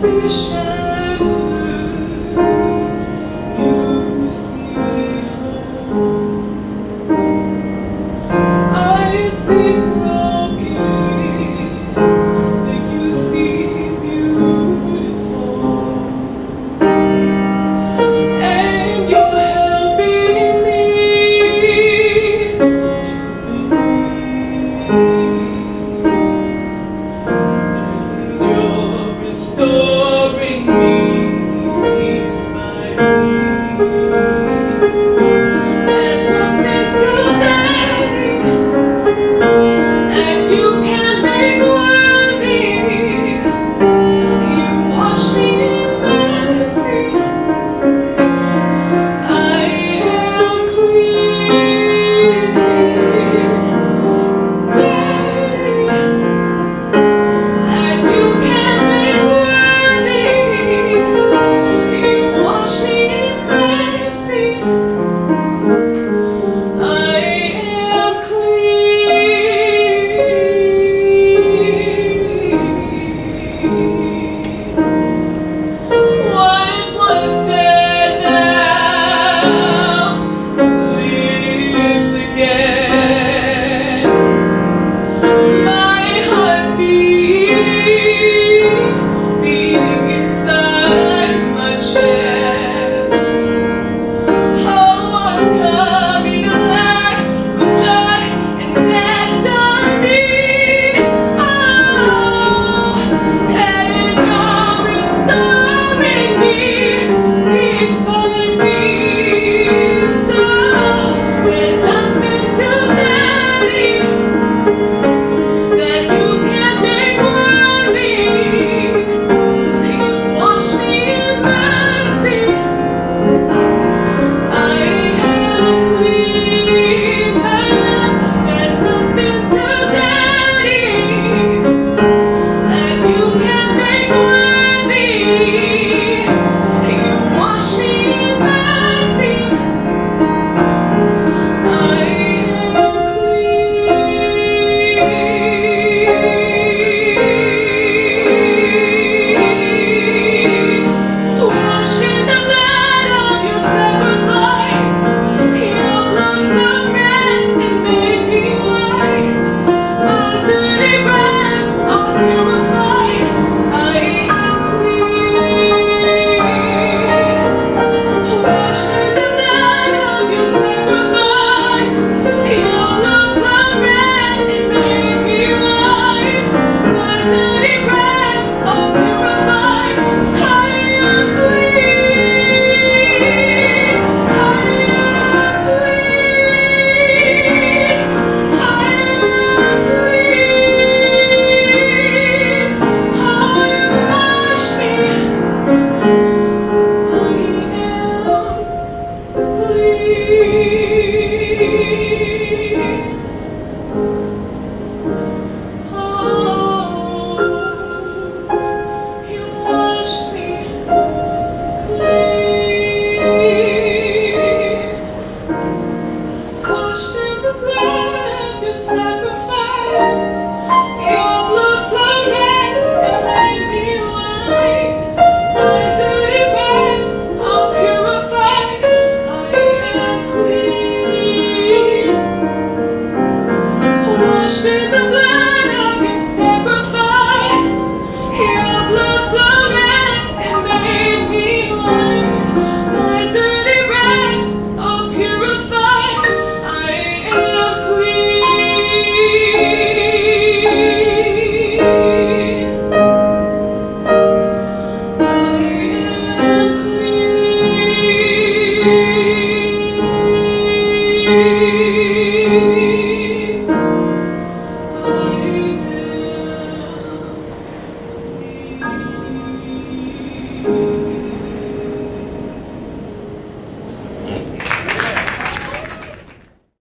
see shine. Christian, but